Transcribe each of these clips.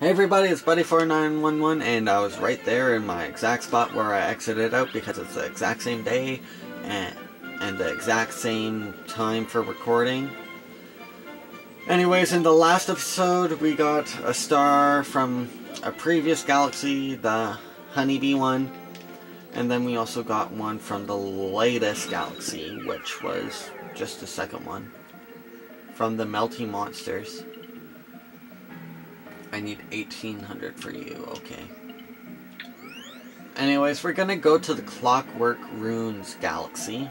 Hey everybody, it's Buddy4911 and I was right there in my exact spot where I exited out because it's the exact same day and, and the exact same time for recording. Anyways, in the last episode we got a star from a previous galaxy, the Honeybee one, and then we also got one from the latest galaxy, which was just the second one, from the Melty Monsters. I need 1800 for you, okay. Anyways, we're gonna go to the Clockwork Ruins Galaxy.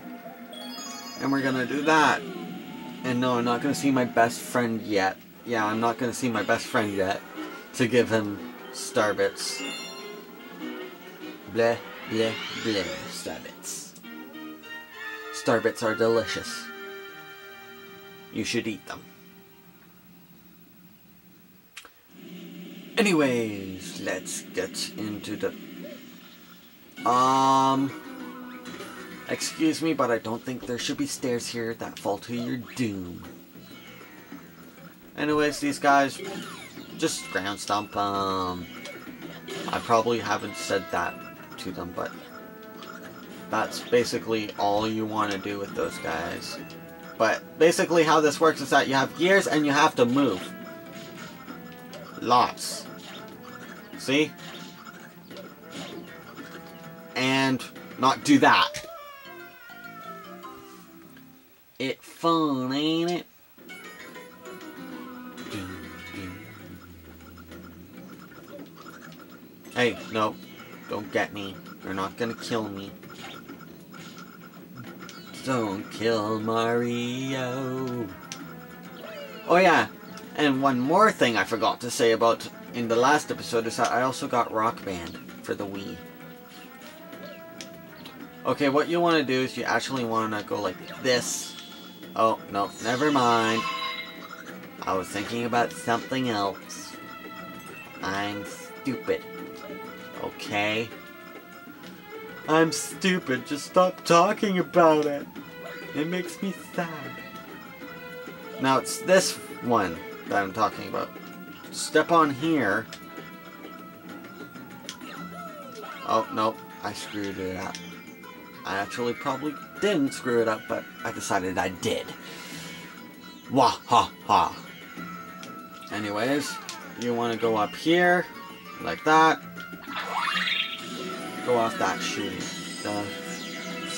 And we're gonna do that. And no, I'm not gonna see my best friend yet. Yeah, I'm not gonna see my best friend yet. To give him Starbits. Bleh, bleh, bleh, Starbits. Starbits are delicious. You should eat them. Anyways, let's get into the... Um... Excuse me, but I don't think there should be stairs here that fall to your doom. Anyways, these guys, just ground stomp them. I probably haven't said that to them, but that's basically all you want to do with those guys. But basically how this works is that you have gears and you have to move. Lots. See? And not do that. It fun, ain't it? Hey, no. Don't get me. You're not gonna kill me. Don't kill Mario. Oh yeah, and one more thing I forgot to say about in the last episode is that I also got Rock Band for the Wii. Okay, what you want to do is you actually want to go like this. Oh, no, never mind. I was thinking about something else. I'm stupid. Okay? I'm stupid. Just stop talking about it. It makes me sad. Now it's this one that I'm talking about. Step on here. Oh, nope. I screwed it up. I actually probably didn't screw it up, but I decided I did. Wah ha ha. Anyways, you want to go up here, like that. Go off that shoe. The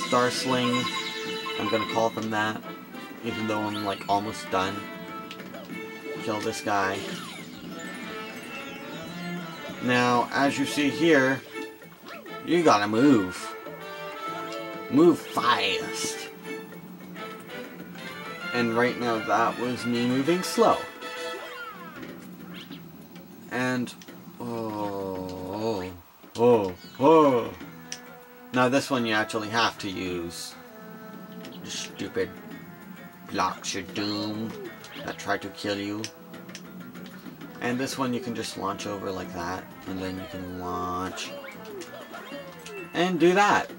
Star Sling, I'm gonna call them that, even though I'm like almost done. Kill this guy. Now, as you see here, you gotta move. Move fast. And right now that was me moving slow. And, oh, oh, oh. Now this one you actually have to use. Stupid blocks your doom that try to kill you. And this one you can just launch over like that. And then you can launch. And do that.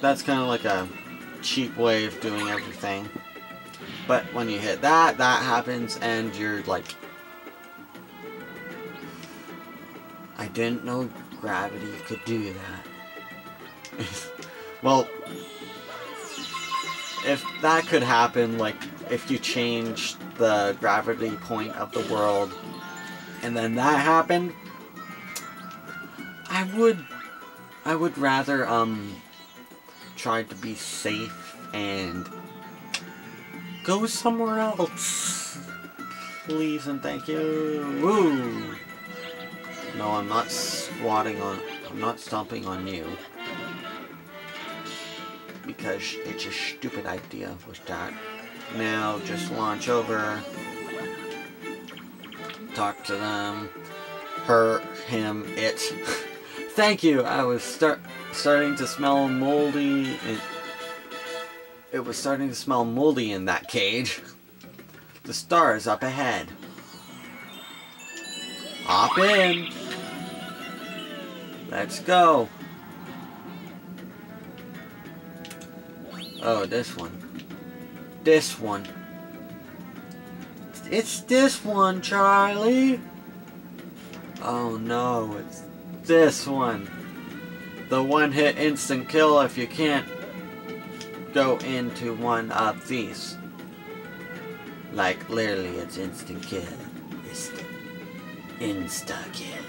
That's kind of like a cheap way of doing everything. But when you hit that, that happens and you're like... I didn't know gravity could do that. well, if that could happen, like, if you changed the gravity point of the world, and then that happened, I would, I would rather, um, try to be safe and go somewhere else. Please and thank you. Woo! No, I'm not squatting on, I'm not stomping on you. Because it's a stupid idea with that. Now, just launch over. Talk to them. Her, him, it. Thank you! I was start starting to smell moldy. It, it was starting to smell moldy in that cage. The star is up ahead. Hop in! Let's go! Oh, this one. This one. It's this one, Charlie! Oh no, it's this one. The one hit instant kill if you can't go into one of these. Like literally it's instant kill. Instant. Insta kill.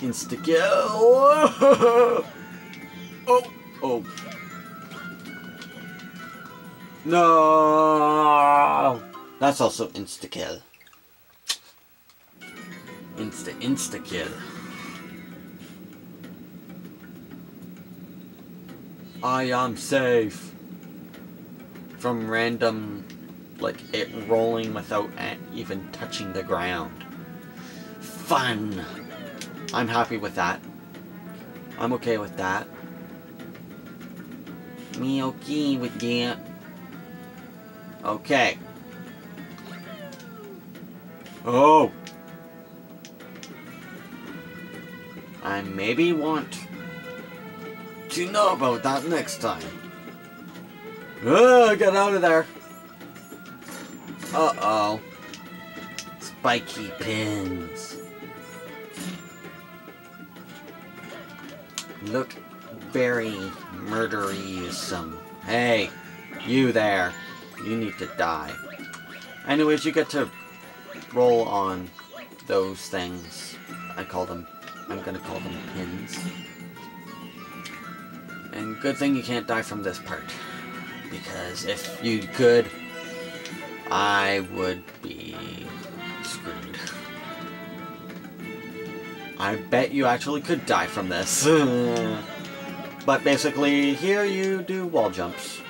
Insta kill. Oh, oh. No! That's also insta kill. Insta insta kill. I am safe from random, like it rolling without even touching the ground. Fun! I'm happy with that. I'm okay with that. Me okay with that. Okay. Oh! I maybe want to know about that next time. Oh, get out of there. Uh-oh. Spiky pins. Look very murdery-some. Hey, you there. You need to die. Anyways, you get to roll on those things. I call them, I'm gonna call them pins. And good thing you can't die from this part. Because if you could, I would be I bet you actually could die from this. but basically, here you do wall jumps.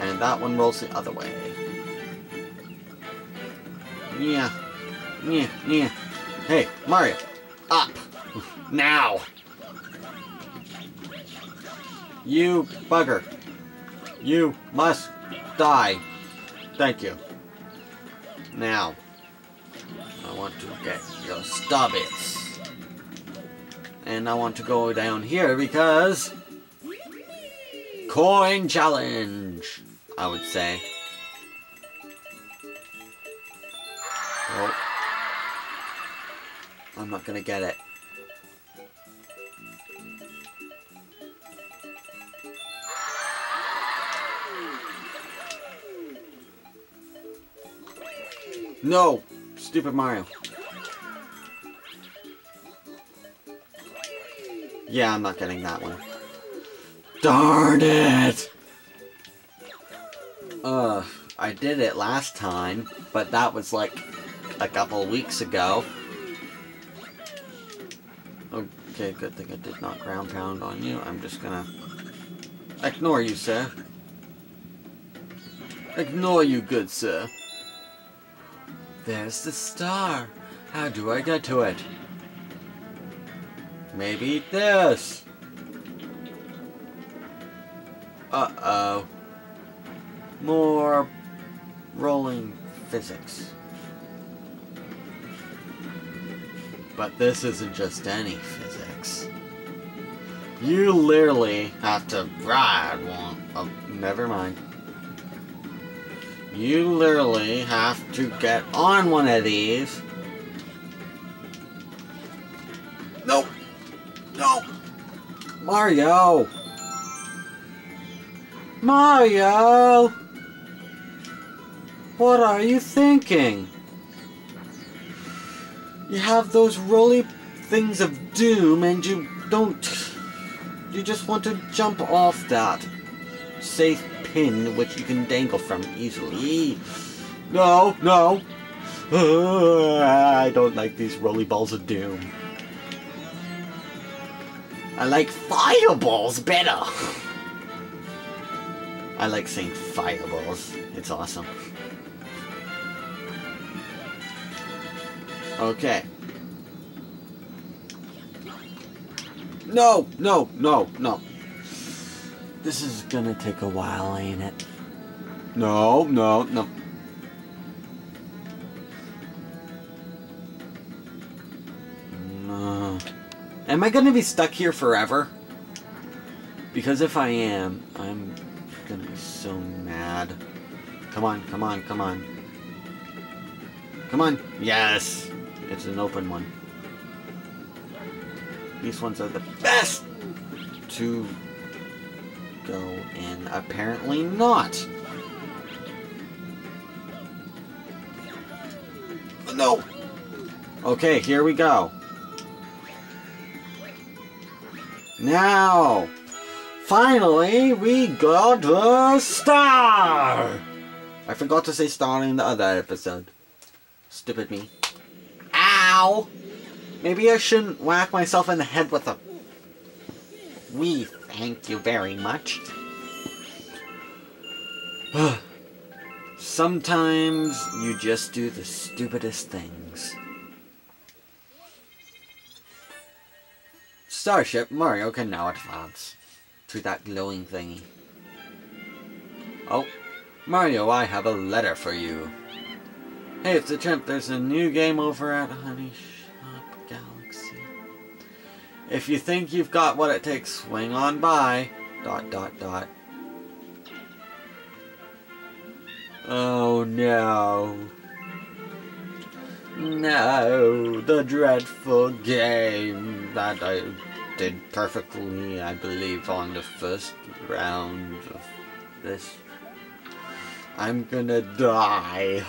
And that one rolls the other way. Yeah. Yeah, yeah. Hey, Mario. Up. Now. You bugger. You must die. Thank you. Now. I want to get your stubbits. And I want to go down here because... Coin challenge! I would say. Oh. I'm not gonna get it. No! Stupid Mario. Yeah, I'm not getting that one. Darn it! Uh, I did it last time, but that was like a couple weeks ago. Okay, good thing I did not ground pound on you. I'm just gonna ignore you, sir. Ignore you, good sir. There's the star. How do I get to it? Maybe eat this. Uh-oh. More rolling physics. But this isn't just any physics. You literally have to ride one. Oh, never mind. You literally have to get on one of these. Mario. Mario. What are you thinking? You have those roly things of doom and you don't... You just want to jump off that safe pin which you can dangle from easily. No, no. Uh, I don't like these roly balls of doom. I like fireballs better. I like saying fireballs. It's awesome. Okay. No, no, no, no. This is gonna take a while, ain't it? No, no, no. Am I gonna be stuck here forever? Because if I am, I'm gonna be so mad. Come on, come on, come on. Come on. Yes! It's an open one. These ones are the best to go in. Apparently not. No! Okay, here we go. Now, finally, we got the star! I forgot to say star in the other episode. Stupid me. Ow! Maybe I shouldn't whack myself in the head with a... We thank you very much. Sometimes you just do the stupidest things. Starship Mario can now advance to that glowing thingy. Oh, Mario, I have a letter for you. Hey, it's a chimp. There's a new game over at Honeyhop Galaxy. If you think you've got what it takes, swing on by. Dot, dot, dot. Oh no. No, the dreadful game that I did perfectly, I believe, on the first round of this. I'm gonna die.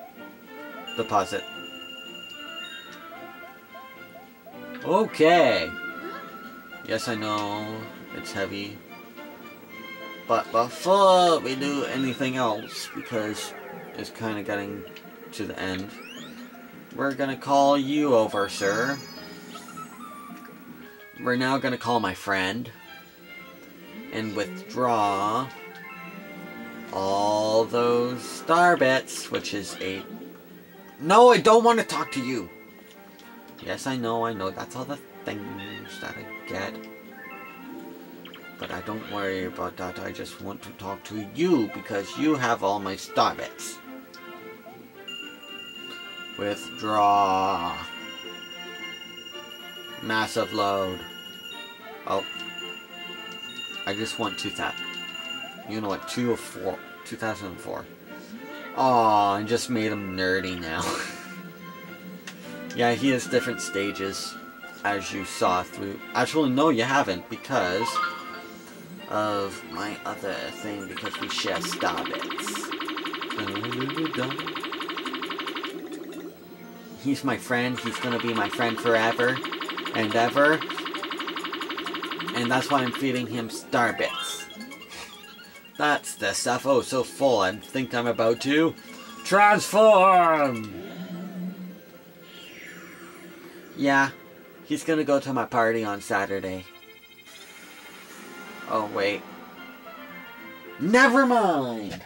Deposit. Okay. Yes, I know. It's heavy. But before we do anything else, because it's kind of getting to the end, we're gonna call you over, sir. We're now gonna call my friend and withdraw all those star bits, which is eight. No, I don't want to talk to you. Yes, I know, I know. That's all the things that I get. But I don't worry about that. I just want to talk to you because you have all my star bits. Withdraw. Massive load. Oh. I just want 2000. You know what? 2 of 4. 2004. Oh, I just made him nerdy now. yeah, he has different stages, as you saw through... Actually, no, you haven't, because of my other thing, because we share star bits. He's my friend, he's gonna be my friend forever and ever. And that's why I'm feeding him star bits. That's the stuff. Oh, so full. I think I'm about to transform. Yeah, he's gonna go to my party on Saturday. Oh, wait. Never mind.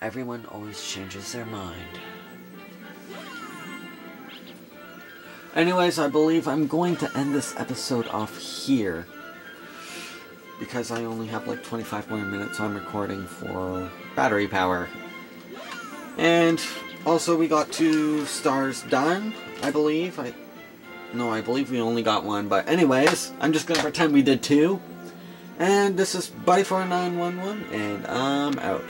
Everyone always changes their mind. Anyways, I believe I'm going to end this episode off here because I only have like 25 more minutes on recording for battery power. And also we got two stars done, I believe. I No, I believe we only got one, but anyways, I'm just gonna pretend we did two. And this is Buddy4911, and I'm out.